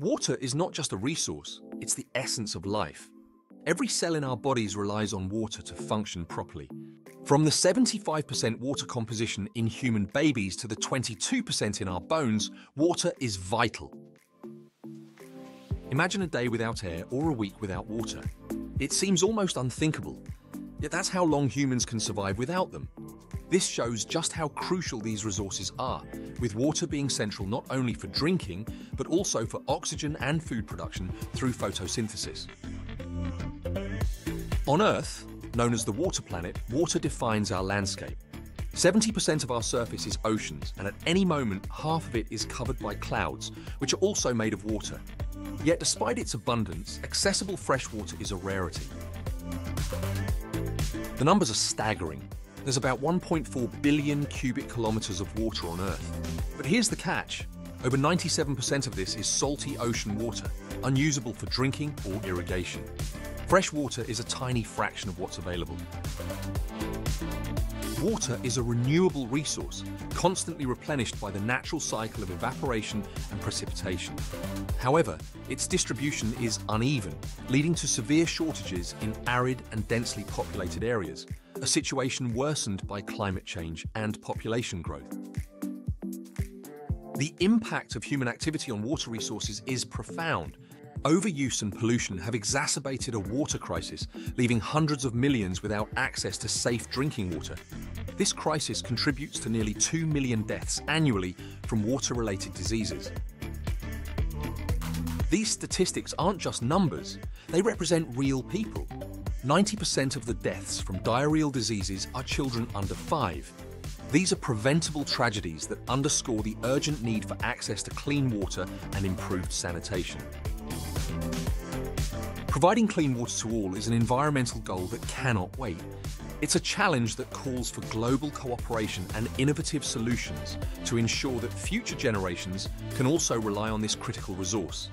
Water is not just a resource, it's the essence of life. Every cell in our bodies relies on water to function properly. From the 75% water composition in human babies to the 22% in our bones, water is vital. Imagine a day without air or a week without water. It seems almost unthinkable, yet that's how long humans can survive without them. This shows just how crucial these resources are, with water being central not only for drinking, but also for oxygen and food production through photosynthesis. On Earth, known as the water planet, water defines our landscape. 70% of our surface is oceans, and at any moment, half of it is covered by clouds, which are also made of water. Yet despite its abundance, accessible fresh water is a rarity. The numbers are staggering. There's about 1.4 billion cubic kilometers of water on Earth. But here's the catch. Over 97% of this is salty ocean water, unusable for drinking or irrigation. Fresh water is a tiny fraction of what's available. Water is a renewable resource, constantly replenished by the natural cycle of evaporation and precipitation. However, its distribution is uneven, leading to severe shortages in arid and densely populated areas, a situation worsened by climate change and population growth. The impact of human activity on water resources is profound, Overuse and pollution have exacerbated a water crisis, leaving hundreds of millions without access to safe drinking water. This crisis contributes to nearly 2 million deaths annually from water-related diseases. These statistics aren't just numbers, they represent real people. 90% of the deaths from diarrheal diseases are children under five. These are preventable tragedies that underscore the urgent need for access to clean water and improved sanitation. Providing clean water to all is an environmental goal that cannot wait. It's a challenge that calls for global cooperation and innovative solutions to ensure that future generations can also rely on this critical resource.